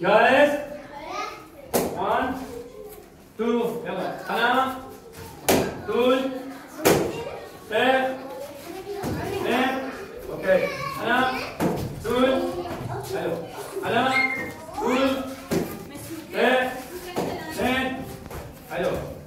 Guys? One, two, 하나, 둘, 셋, 넷, 오케이. 하나, 둘, 아유, 하나, 둘, 셋, 넷, 아유.